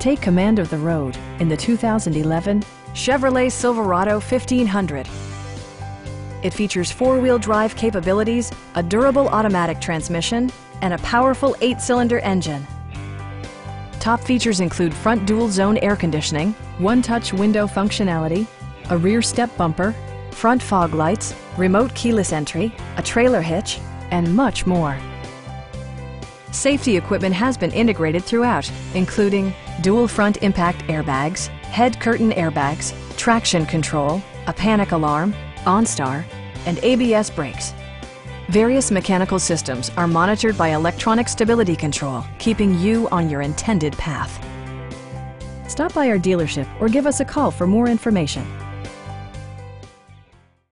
Take command of the road in the 2011 Chevrolet Silverado 1500. It features four-wheel drive capabilities, a durable automatic transmission, and a powerful eight-cylinder engine. Top features include front dual-zone air conditioning, one-touch window functionality, a rear step bumper, front fog lights, remote keyless entry, a trailer hitch, and much more. Safety equipment has been integrated throughout, including dual front impact airbags, head curtain airbags, traction control, a panic alarm, OnStar, and ABS brakes. Various mechanical systems are monitored by electronic stability control, keeping you on your intended path. Stop by our dealership or give us a call for more information.